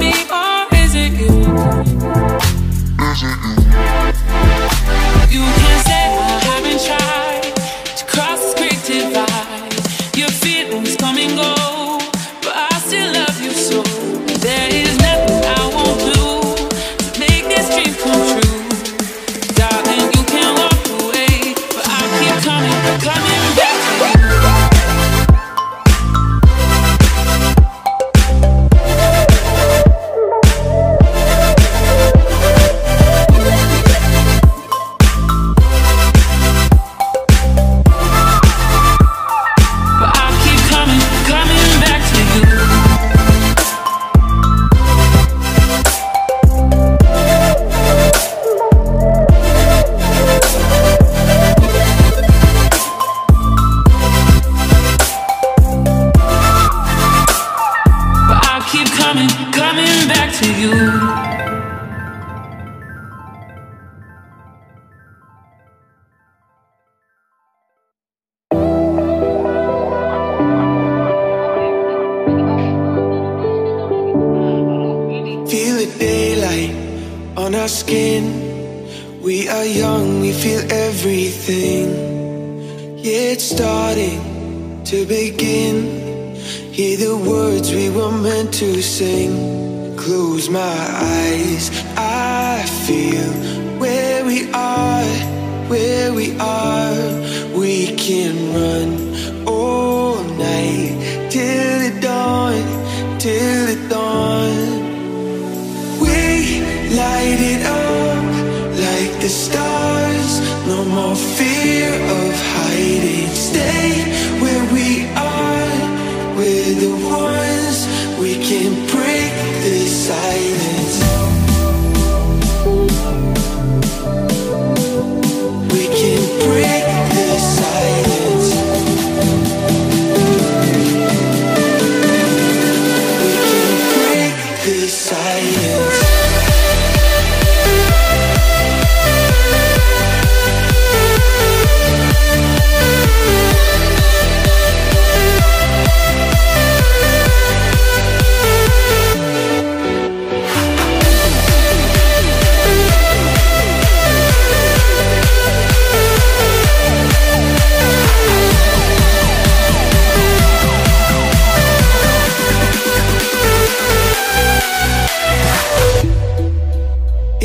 Be Oh. skin. We are young, we feel everything. Yeah, it's starting to begin. Hear the words we were meant to sing. Close my eyes, I feel where we are, where we are. We can run all night till the dawn.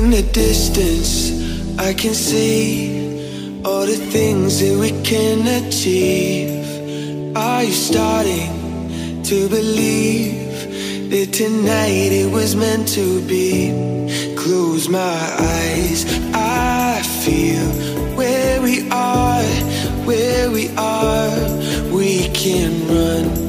in the distance, I can see all the things that we can achieve. Are you starting to believe that tonight it was meant to be? Close my eyes, I feel where we are, where we are, we can run.